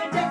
A deck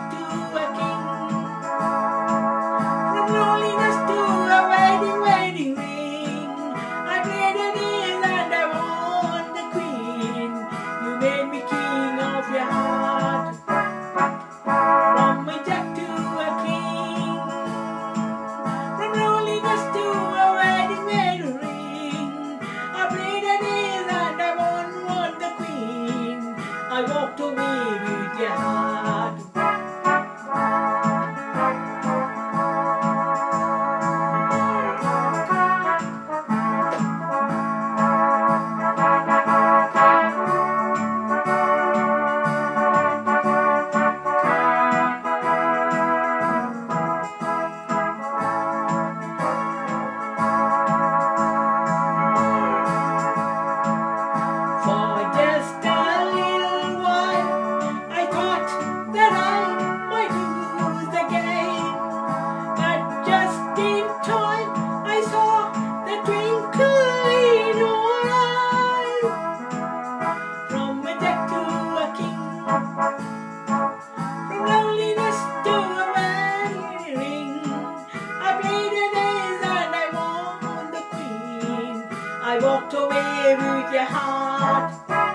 Walked away with your heart.